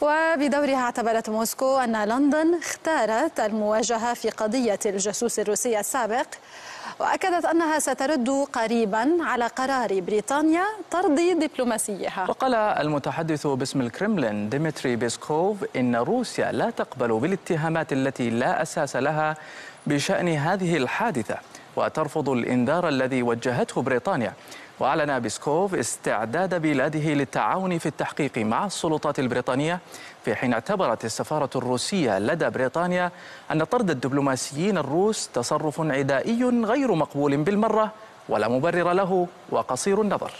وبدورها اعتبرت موسكو أن لندن اختارت المواجهة في قضية الجاسوس الروسي السابق وأكدت أنها سترد قريبا على قرار بريطانيا طرد دبلوماسيها. وقال المتحدث باسم الكرملين ديمتري بيسكوف إن روسيا لا تقبل بالاتهامات التي لا أساس لها بشأن هذه الحادثة. وترفض الإنذار الذي وجهته بريطانيا. وأعلن بيسكوف استعداد بلاده للتعاون في التحقيق مع السلطات البريطانية في حين اعتبرت السفارة الروسية لدى بريطانيا أن طرد الدبلوماسيين الروس تصرف عدائي غير مقبول بالمرة ولا مبرر له وقصير النظر.